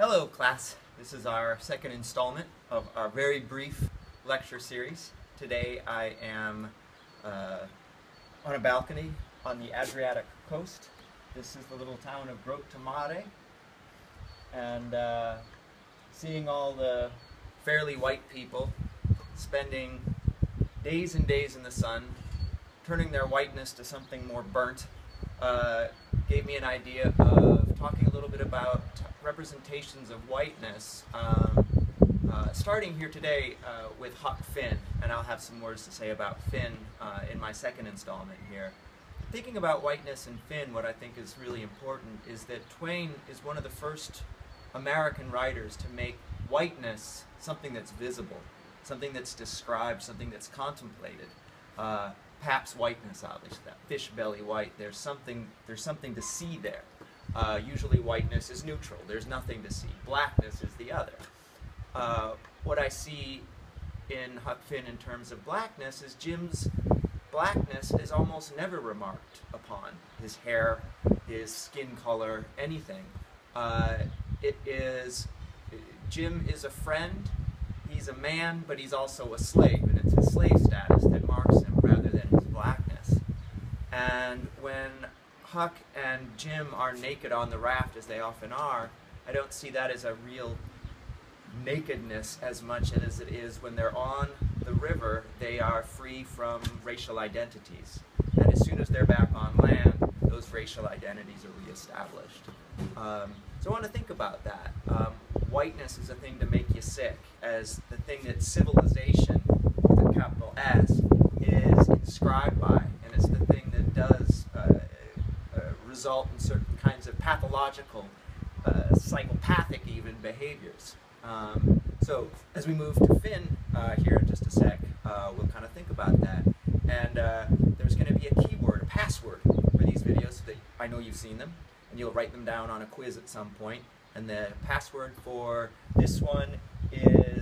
Hello class, this is our second installment of our very brief lecture series. Today I am uh, on a balcony on the Adriatic coast. This is the little town of Grottammare and uh, seeing all the fairly white people spending days and days in the sun, turning their whiteness to something more burnt, uh, gave me an idea of talking a little bit about representations of whiteness. Um, uh, starting here today uh, with Huck Finn, and I'll have some words to say about Finn uh, in my second installment here. Thinking about whiteness and Finn, what I think is really important is that Twain is one of the first American writers to make whiteness something that's visible, something that's described, something that's contemplated. Uh, Pap's whiteness, obviously, that fish belly white. There's something. There's something to see there. Uh, usually, whiteness is neutral. There's nothing to see. Blackness is the other. Uh, what I see in Huck Finn in terms of blackness is Jim's blackness is almost never remarked upon. His hair, his skin color, anything. Uh, it is Jim is a friend. He's a man, but he's also a slave, and it's his slave status that marks him rather than his blackness. And when Huck and Jim are naked on the raft, as they often are, I don't see that as a real nakedness as much as it is when they're on the river, they are free from racial identities. And as soon as they're back on land, those racial identities are reestablished. Um, so I want to think about that. Um, whiteness is a thing to make you sick, as the thing that civilization, with a capital S, is inscribed by, and it's the thing that does uh, uh, result in certain kinds of pathological, uh, psychopathic even behaviors. Um, so as we move to Finn uh, here in just a sec, uh, we'll kind of think about that. And uh, there's going to be a keyword, a password for these videos so that I know you've seen them, and you'll write them down on a quiz at some point. And the password for this one is